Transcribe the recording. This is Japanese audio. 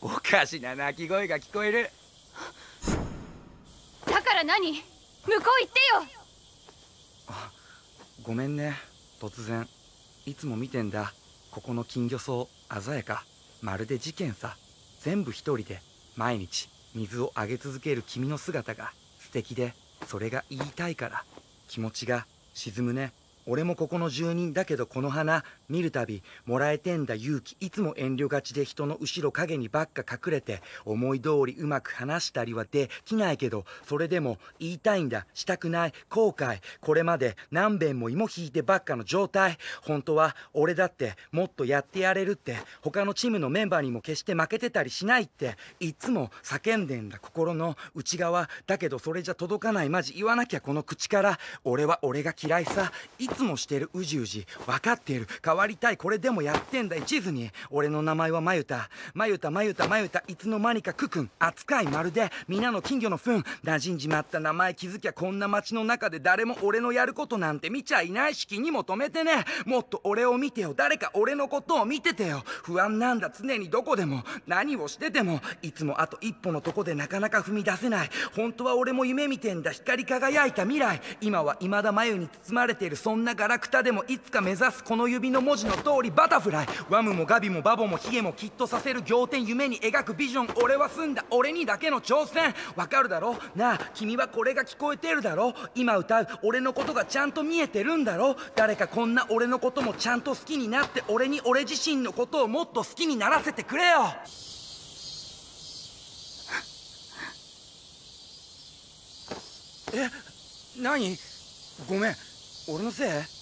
おかしな鳴き声が聞こえる。だから何？向こう行ってよ。ごめんね。突然。いつも見てんだ。ここの金魚草鮮やか。まるで事件さ。全部一人で。毎日水をあげ続ける君の姿が素敵でそれが言いたいから。気持ちが沈むね俺もここの住人だけどこの花見るたびもらえてんだ勇気。いつも遠慮がちで人の後ろ影にばっか隠れて思い通りうまく話したりはできないけどそれでも言いたいんだ。したくない。後悔。これまで何遍も芋引いてばっかの状態。本当は俺だってもっとやってやれるって。他のチームのメンバーにも決して負けてたりしないって。いつも叫んでんだ心の内側。だけどそれじゃ届かない。マジ言わなきゃこの口から。俺は俺が嫌いさ。いつつもしてるうじうじ分かっている。変わりたいこれでもやってんだ一途に。俺の名前はまゆたまゆたまゆたまゆたいつの間にかクくん扱いまるで。皆の金魚の糞。馴染んじまった名前。気づきゃこんな街の中で。誰も俺のやることなんて。見ちゃいないし気にも止めてね。もっと俺を見てよ。誰か俺のことを見ててよ。不安なんだ。常にどこでも。何をしてても。いつもあと一歩のとこで。なかなか踏み出せない。本当は俺も夢見てんだ。光り輝いた未来。今は未だ眉に包まれている。そんななガラクタでもいつか目指すこの指の文字の通りバタフライ。ワムもガビもバボもヒゲもきっとさせる仰天夢に描くビジョン。俺は済んだ。俺にだけの挑戦。わかるだろ？なあ君はこれが聞こえてるだろ？今歌う。俺のことがちゃんと見えてるんだろ？誰かこんな俺のこともちゃんと好きになって俺に俺自身のことをもっと好きにならせてくれよ。え何？ごめん。俺のせい？